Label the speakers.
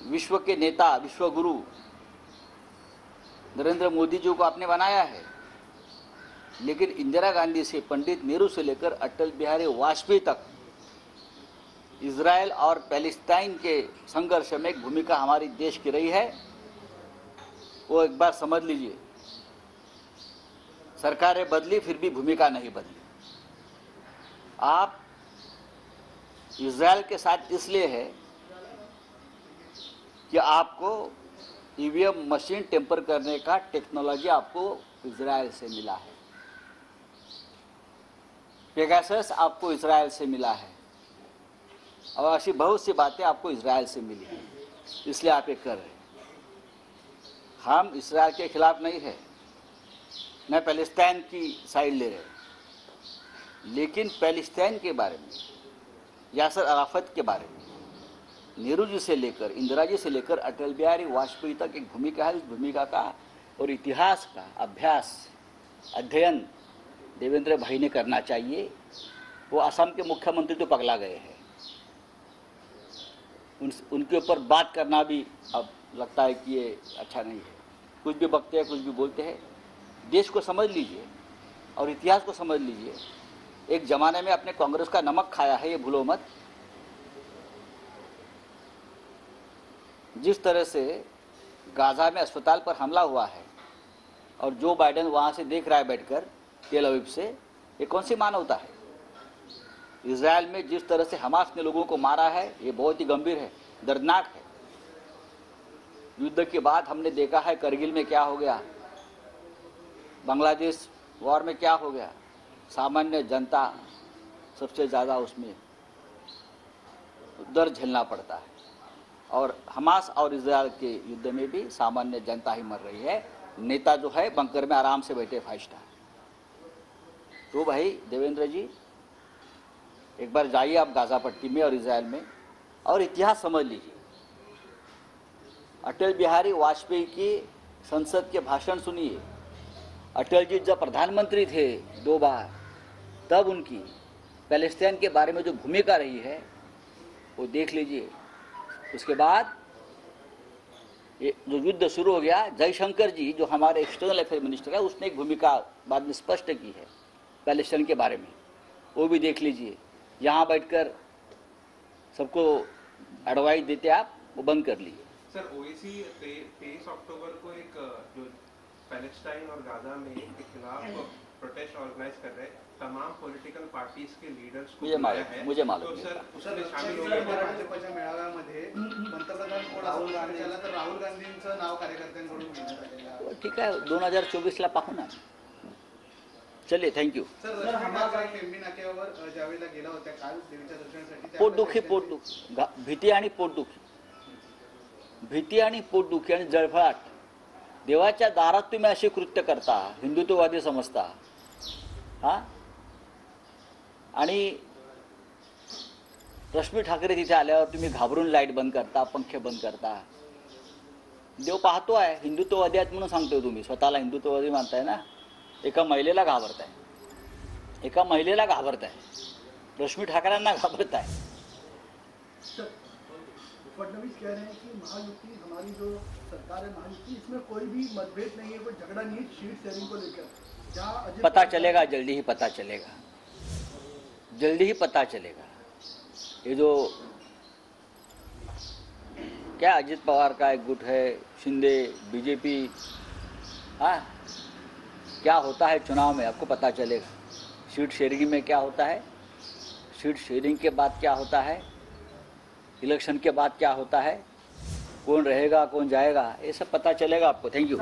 Speaker 1: विश्व के नेता विश्व गुरु नरेंद्र मोदी जी को आपने बनाया है। लेकिन इंदिरा गांधी से, पंडित नेहरू से लेकर अटल बिहारी वाजपेयी तक इसराइल और पैलेस्टाइन के संघर्ष में एक भूमिका हमारी देश की रही है। वो एक बार समझ लीजिए, सरकारें बदली, फिर भी भूमिका नहीं बदली। आप इसराइल के साथ इसलिए है कि आपको ईवीएम मशीन टेम्पर करने का टेक्नोलॉजी आपको इसराइल से मिला है। पेगासस आपको इसराइल से मिला है। और ऐसी बहुत सी बातें आपको इसराइल से मिली हैं। इसलिए आप ये कर रहे हैं। हम इसराइल के खिलाफ नहीं है। न पैलेस्टाइन की साइड ले रहे हैं। लेकिन पैलेस्टाइन के बारे में, यासर अराफत के बारे में नेहरू जी से लेकर, इंदिरा जी से लेकर अटल बिहारी वाजपेयी तक एक भूमिका है, उस भूमिका का और इतिहास का अभ्यास, अध्ययन देवेंद्र भाई ने करना चाहिए। वो असम के मुख्यमंत्री तो पगला गए हैं। उन, उनके ऊपर बात करना भी अब लगता है कि ये अच्छा नहीं है। कुछ भी बकते हैं, कुछ भी बोलते हैं। देश को समझ लीजिए और इतिहास को समझ लीजिए। एक जमाने में अपने कांग्रेस का नमक खाया है, ये भूलो मत। जिस तरह से गाजा में अस्पताल पर हमला हुआ है और जो बाइडेन वहाँ से देख रहा है बैठकर, तेल अवीब से, ये कौन सी मानवता है? इसराइल में जिस तरह से हमास ने लोगों को मारा है, ये बहुत ही गंभीर है, दर्दनाक है। युद्ध के बाद हमने देखा है करगिल में क्या हो गया, बांग्लादेश वॉर में क्या हो गया, सामान्य जनता सबसे ज़्यादा उसमें दर्द झेलना पड़ता है। और हमास और इसराइल के युद्ध में भी सामान्य जनता ही मर रही है। नेता जो है, बंकर में आराम से बैठे फाइव स्टार। तो भाई, देवेंद्र जी, एक बार जाइए आप गाजा पट्टी में और इसराइल में, और इतिहास समझ लीजिए। अटल बिहारी वाजपेयी की संसद के भाषण सुनिए। अटल जी जब प्रधानमंत्री थे दो बार, तब उनकी पैलेस्टाइन के बारे में जो भूमिका रही है, वो देख लीजिए। उसके बाद ये जो युद्ध शुरू हो गया, जयशंकर जी, जो हमारे एक्सटर्नल अफेयर मिनिस्टर है, उसने एक भूमिका बाद में स्पष्ट की है पैलेस्टाइन के बारे में। वो भी देख लीजिए। यहाँ बैठकर सबको एडवाइस देते आप, वो बंद कर लीजिए
Speaker 2: सर ओएसी तेईस अक्टूबर को एक, जो पैलेस्टाइन और गाजा में के खिलाफ ऑर्गेनाइज कर रहे तमाम पॉलिटिकल पार्टीज के लीडर्स को
Speaker 1: मुझे मालूम-
Speaker 2: है।
Speaker 1: मुझे मालूम है।
Speaker 2: सर
Speaker 3: सर
Speaker 2: उसमें शामिल
Speaker 3: भाजपच्या मेळाव्यामध्ये पंतप्रधान कोण असं गांधी। झाला तर राहुल गांधींचं नाव कार्यकर्त्यांकडून घेण्यात आलेलं आहे.
Speaker 1: ठीक आहे दोन हजार चोवीसला पाहू ना चलिए थँक्यू
Speaker 3: सर रश्मी काय खेळणी नाक्यावर अ, ज्यावेळेला गेला होत्या काल देवीच्या दर्शनासाठी
Speaker 1: पोटदुखी पोटदुखी. भीती आणि पोटदुखी. भीती आणि पोटदुखी आणि जळफळाट. देवाच्या दारात तुम्ही अशी कृत्य करता हिंदुत्ववादी समजता. हा? आणि रश्मी ठाकरे तिथे आल्यावर तुम्ही घाबरून लाइट बंद करता पंखे बंद करता. देव पाहतो आहे हिंदुत्ववादी आहेत म्हणून सांगतोय तुम्ही स्वतःला हिंदुत्ववादी मानताय ना? एका महिलेला घाबरताय. एका महिलेला घाबरताय. रश्मी ठाकरेंना घाबरताय.
Speaker 4: फडणवीस कह रहे हैं कि महायुति हमारी जो सरकार है महायुति इसमें कोई भी मतभेद नहीं है कोई झगड़ा नहीं है सीट शेयरिंग को लेकर।
Speaker 1: पता चलेगा जल्दी ही पता चलेगा। जल्दी ही पता चलेगा। ये जो क्या अजित पवार का एक गुट है शिंदे बीजेपी हाँ? क्या होता है चुनाव में आपको पता चलेगा। सीट शेयरिंग में क्या होता है? सीट शेयरिंग के बाद क्या होता है? इलेक्शन के बाद क्या होता है? कौन रहेगा, कौन जाएगा? ये सब पता चलेगा आपको। Thank you